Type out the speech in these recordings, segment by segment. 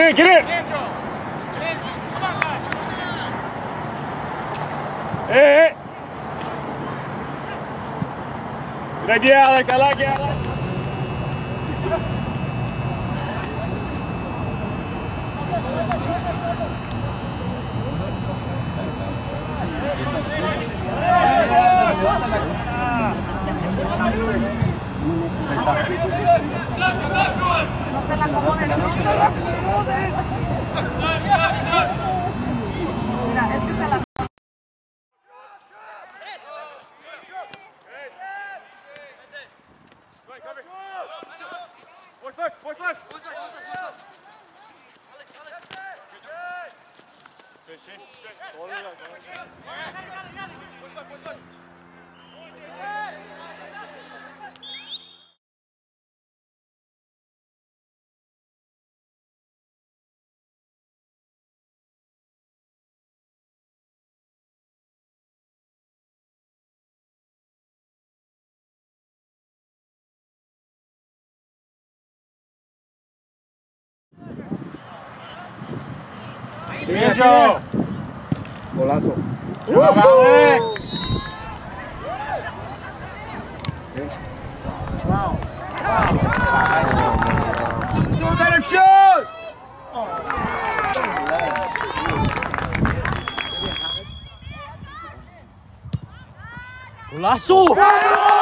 in, get in. Hey, hey. Good idea, Alex. I like it, Alex. Mira, Bien, Golazo. Uh -huh. Wow. Wow. Don't! Golazo!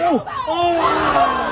Oh! oh.